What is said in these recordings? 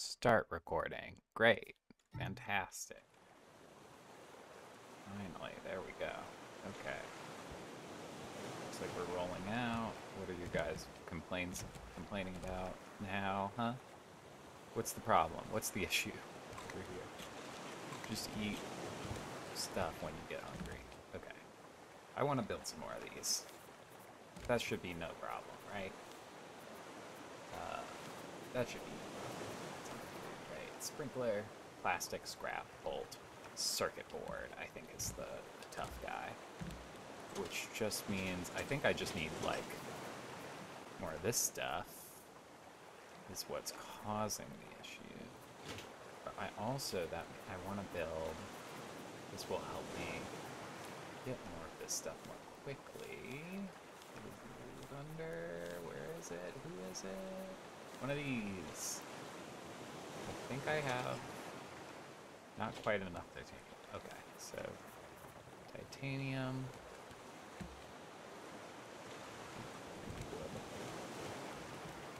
Start recording. Great. Fantastic. Finally, there we go. Okay. Looks like we're rolling out. What are you guys complains complaining about now, huh? What's the problem? What's the issue over here? Just eat stuff when you get hungry. Okay. I want to build some more of these. That should be no problem, right? Uh, that should be. Sprinkler, plastic, scrap, bolt, circuit board. I think is the, tough guy. Which just means I think I just need like more of this stuff. Is what's causing the issue. But I also that I want to build. This will help me get more of this stuff more quickly. Thunder, where is it? Who is it? One of these. I think I have not quite enough titanium. Okay, so titanium.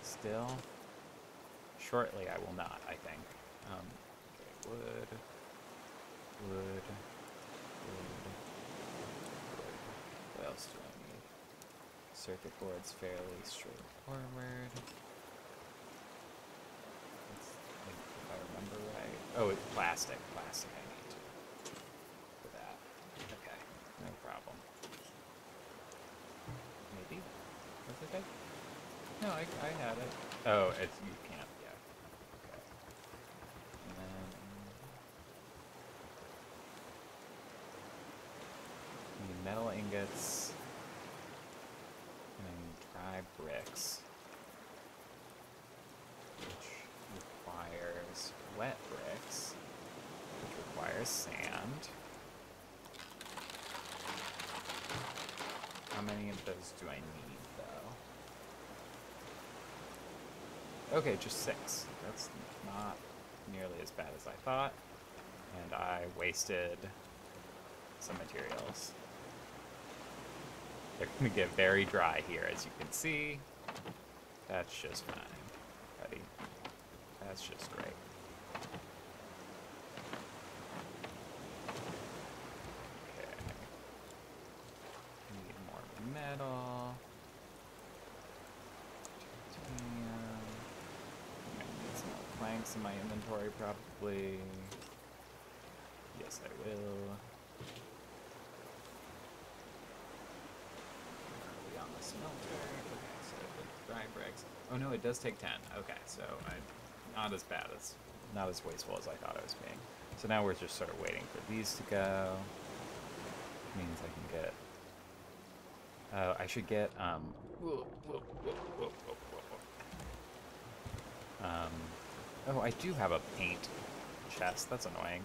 Still. Shortly I will not, I think. Um, okay, wood. Wood. Wood. Wood. What else do I need? Circuit board's fairly straightforward. Let's think if I remember right. Oh, it's plastic. Plastic I need to. For that. Okay, no problem. Maybe? It okay? No, I, I had it. Oh, it's you can't. Yeah. Okay. And then need metal ingots and dry bricks, which requires wet bricks, requires sand. How many of those do I need, though? Okay, just six. That's not nearly as bad as I thought, and I wasted some materials. They're gonna get very dry here, as you can see. That's just fine, buddy. That's just great. Okay. Need more metal. Titanium. I need some in my inventory, probably. Yes, I will. We on the smelter? Okay, so the dry bricks. Oh no, it does take 10. Okay, so I, not as bad as, not as wasteful as I thought I was being. So now we're just sort of waiting for these to go. Means I can get. Oh, I should get um. whoa, whoa, whoa. Um. Oh, I do have a paint chest. That's annoying.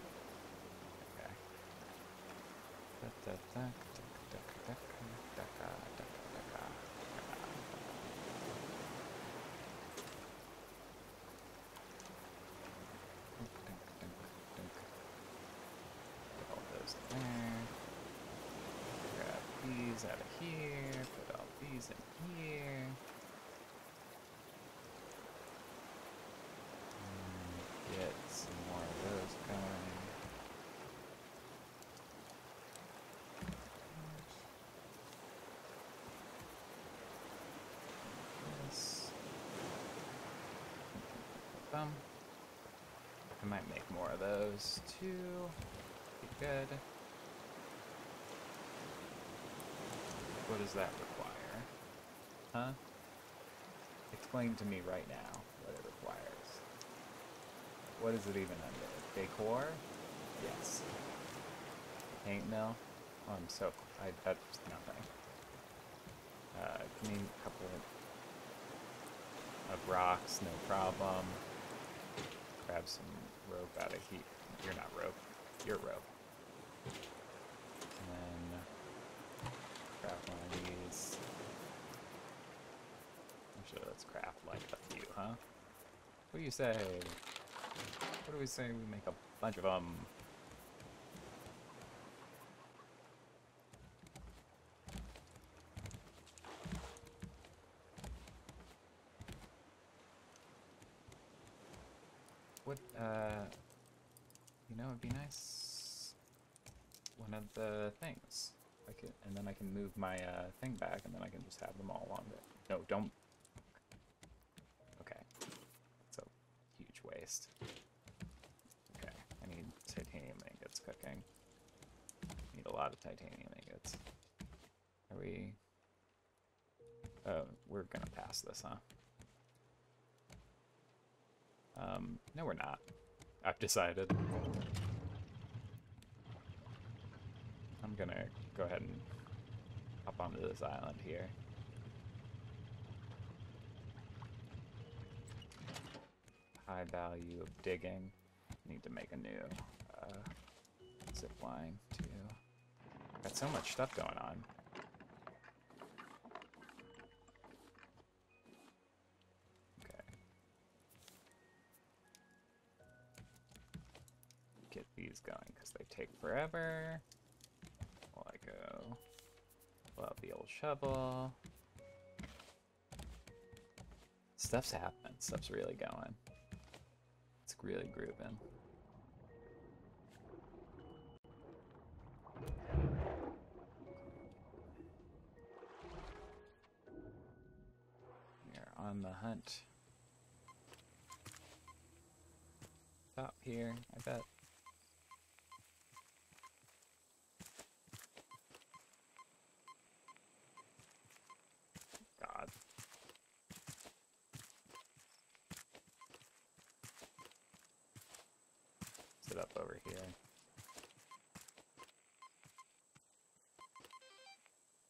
Okay. Put all those there. Grab these out of here. Put all these in here. Bum. I might make more of those too. Be good. What does that require? Huh? Explain to me right now what it requires. What is it even under? Decor? Yes. Paint mill? Oh, I'm so. I, that's nothing. Uh, give me a couple of rocks, no problem. Grab some rope out of here. You're not rope. You're rope. And then grab one of these. Actually, let's craft like a few, huh? What do you say? What do we say we make a bunch of them? What, uh, you know, it'd be nice. One of the things. I could, and then I can move my uh, thing back, and then I can just have them all on there. No, don't. Okay. It's a huge waste. Okay, I need titanium ingots cooking. Need a lot of titanium ingots. Are we... Oh, we're gonna pass this, huh? Um, no we're not. I've decided. I'm gonna go ahead and hop onto this island here. High value of digging. Need to make a new uh, zip line too. Got so much stuff going on. These going because they take forever. While I go pull out the old shovel. Stuff's happening. Stuff's really going. It's really grooving. We are on the hunt. Top here, I bet. God. Sit up over here.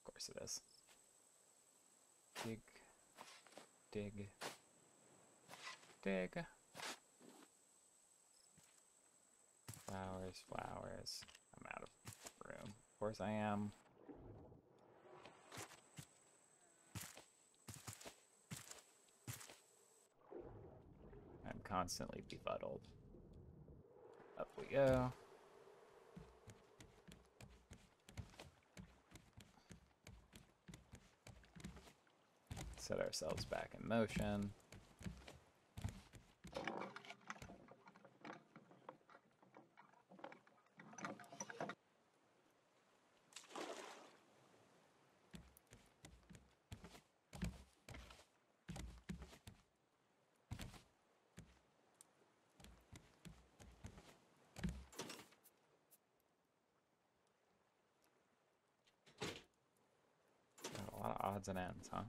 Of course it is. Dig. Dig. Dig. Flowers, flowers. I'm out of room. Of course I am. I'm constantly befuddled. Up we go. Set ourselves back in motion. Odds and ends, huh?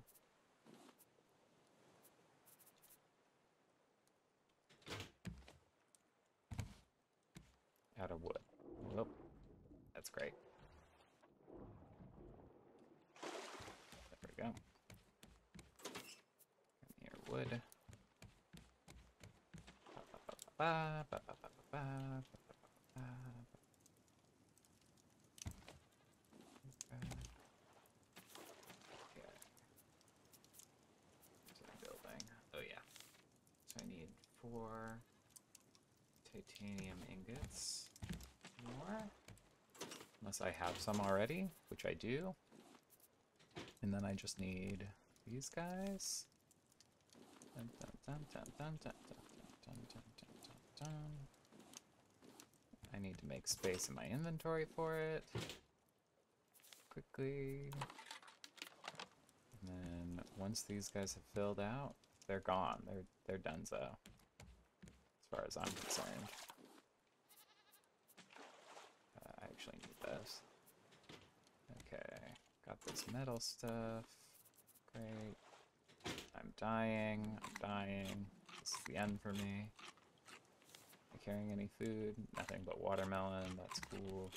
Oh yeah. So I need four titanium ingots. More. Unless I have some already, which I do. And then I just need these guys. I need to make space in my inventory for it. Quickly. And then once these guys have filled out, they're gone. They're they're donezo. As far as I'm concerned. Uh, I actually need this. Okay, got this metal stuff. Great. Dying. I'm dying. This is the end for me. Carrying any food? Nothing but watermelon. That's cool.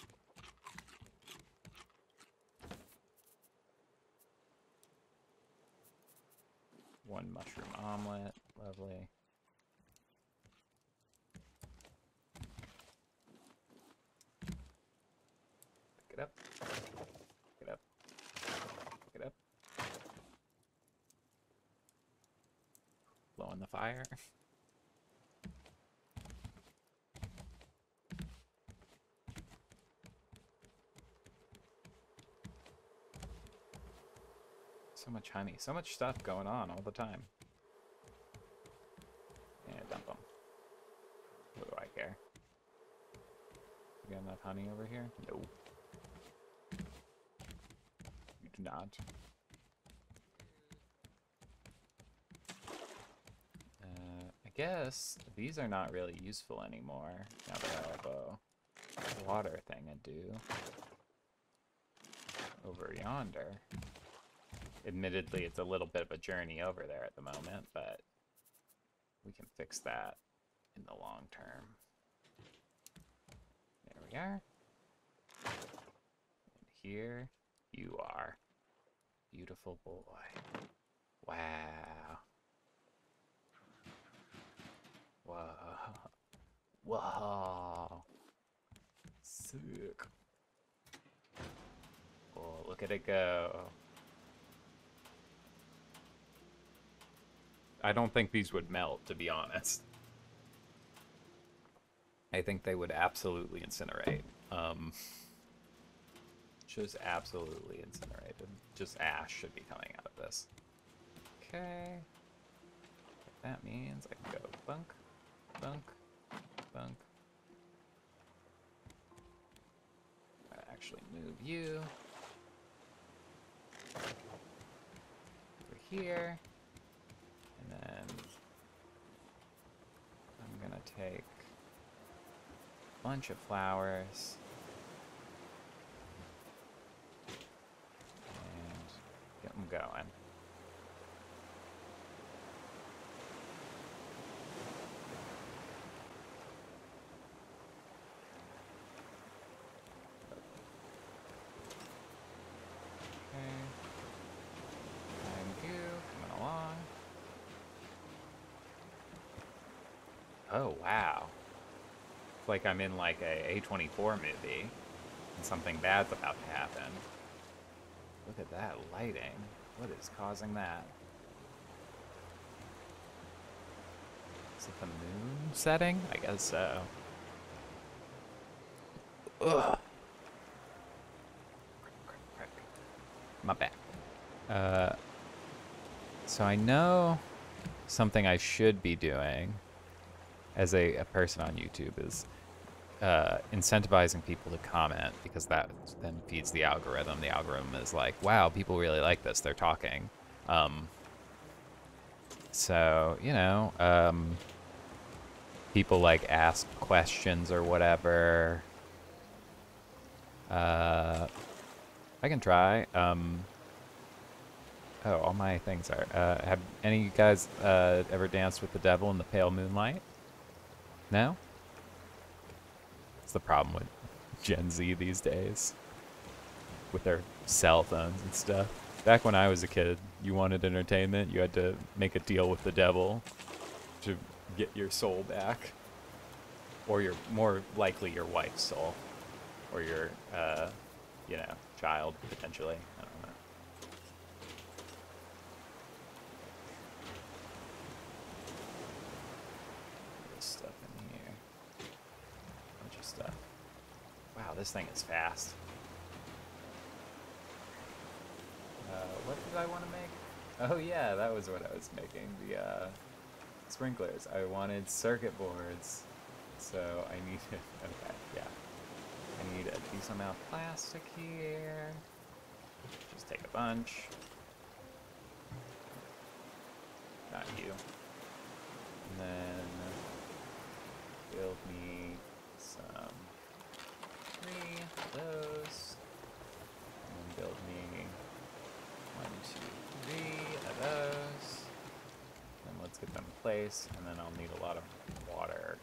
One mushroom omelet. Lovely. Pick it up. fire. So much honey. So much stuff going on all the time. Yeah, dump them. What do I care? You got enough honey over here? No. You do not. Guess these are not really useful anymore now that I have a water thing to do over yonder. Admittedly, it's a little bit of a journey over there at the moment, but we can fix that in the long term. There we are. And here you are. Beautiful boy. Wow. Whoa. Sick. Oh, look at it go. I don't think these would melt, to be honest. I think they would absolutely incinerate. Um, just absolutely incinerated. Just ash should be coming out of this. Okay. That means I can go bunk, bunk, bunk. I actually move you. Over here. And then I'm gonna take a bunch of flowers and get them going. Okay. Thank you. Coming along. Oh, wow. It's like I'm in like a A24 movie and something bad's about to happen. Look at that lighting. What is causing that? Is it the moon setting? I guess so. Ugh. My back. Uh, so I know something I should be doing as a, a person on YouTube is uh, incentivizing people to comment because that then feeds the algorithm. The algorithm is like, wow, people really like this. They're talking. Um, so, you know, um, people like ask questions or whatever. Uh, I can try. Um, oh, all my things are. Uh, have any of you guys uh, ever danced with the devil in the pale moonlight? No? It's the problem with Gen Z these days. With their cell phones and stuff. Back when I was a kid, you wanted entertainment, you had to make a deal with the devil to get your soul back. Or your, more likely, your wife's soul. Or your, uh, you know, child, potentially. I don't know. This stuff in here. Bunch of stuff. Wow, this thing is fast. Uh, what did I want to make? Oh yeah, that was what I was making. The uh, sprinklers. I wanted circuit boards. So I needed, okay, yeah. I need a decent amount of plastic here. Just take a bunch. Not you. And then build me three of those. And build me one, two, three of those. And let's get them placed, and then I'll need a lot of water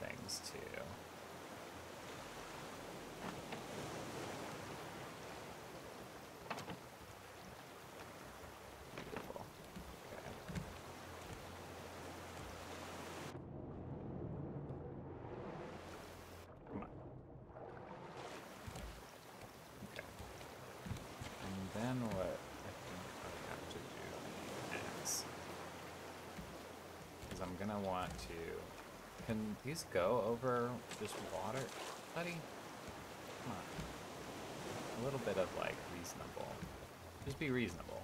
things too. Beautiful. Okay. Come on. Okay. And then what I think I have to do next is I'm gonna want to. Can these go over just water, buddy? Come on. A little bit of like reasonable. Just be reasonable.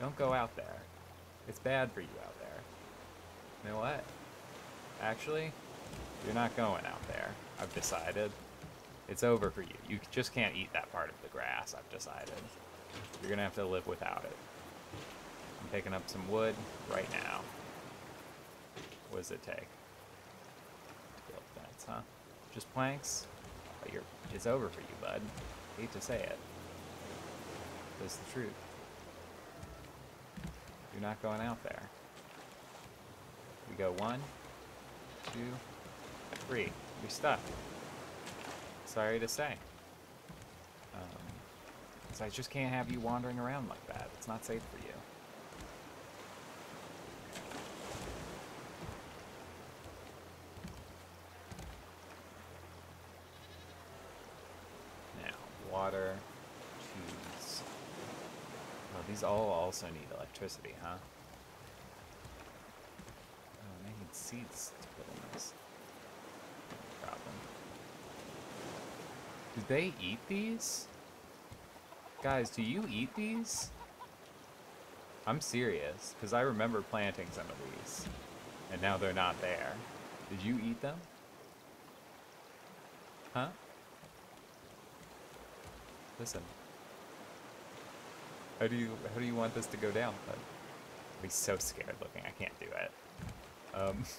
Don't go out there. It's bad for you out there. You know what? Actually, You're not going out there. I've decided. It's over for you. You just can't eat that part of the grass, I've decided. You're gonna have to live without it. I'm picking up some wood right now. What does it take? To build fence, huh? Just planks? Oh, you're, it's over for you, bud. Hate to say it. But it's the truth. You're not going out there. We go one, two, three. You're stuck. Sorry to say. Um, 'cause I just can't have you wandering around like that. It's not safe for you. Now, water, cheese. Oh, these all also need electricity, huh? Oh, and I need seeds to put in this. Problem. Do they eat these? Guys, do you eat these? I'm serious, because I remember planting some of these. And now they're not there. Did you eat them? Huh? Listen. How do you how do you want this to go down? I'll be so scared looking. I can't do it. Um.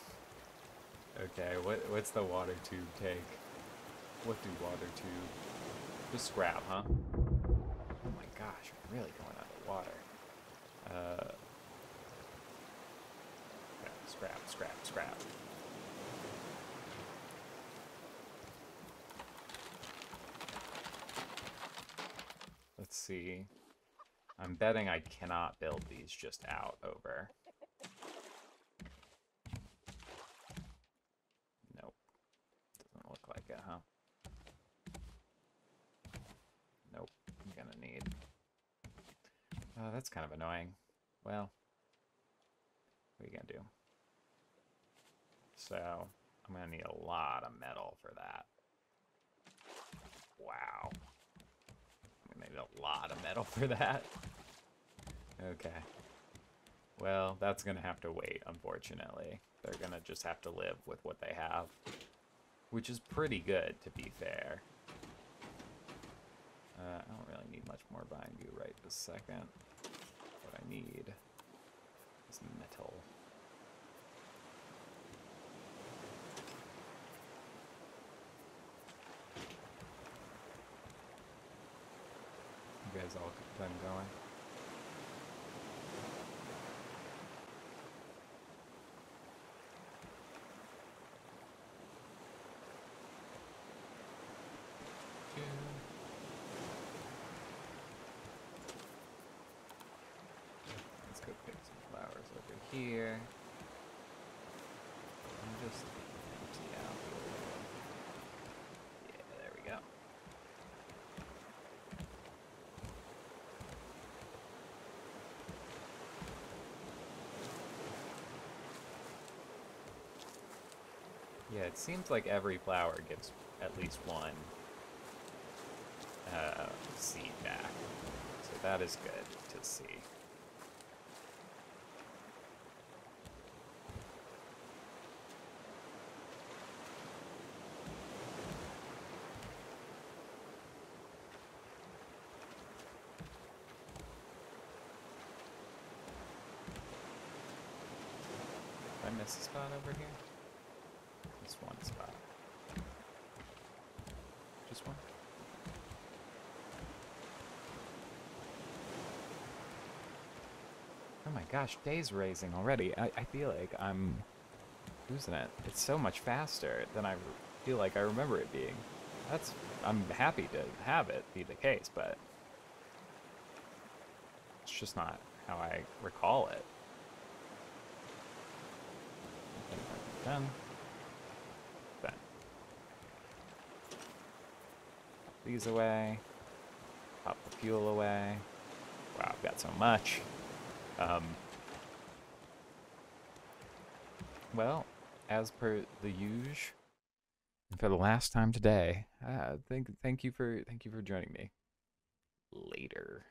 Okay. What what's the water tube take? What do water tube? Just scrap, huh? Oh my gosh, we're really going underwater. Uh. yeah, Scrap, scrap, scrap. Let's see. I'm betting I cannot build these just out over. Nope. Doesn't look like it, huh? Nope. I'm gonna need... Oh, that's kind of annoying. Well, what are you gonna do? So, I'm gonna need a lot of metal for that. Wow. I'm gonna need a lot of metal for that. Okay. Well, that's gonna have to wait, unfortunately. They're gonna just have to live with what they have. Which is pretty good, to be fair. Uh, I don't really need much more bamboo right this second. What I need is metal. Guys all done going? Let's go pick some flowers over here. And just empty out. Yeah, there we go. Yeah, it seems like every flower gives at least one uh, seed back. So that is good to see. I miss a spot over here? This one spot. Just one? Oh my gosh, day's raising already. I, I feel like I'm losing it. It's so much faster than I feel like I remember it being. That's I'm happy to have it be the case, but it's just not how I recall it. Done. These away. Pop the fuel away. Wow, I've got so much. Um, well, as per the usual, for the last time today, uh, thank thank you for thank you for joining me. Later.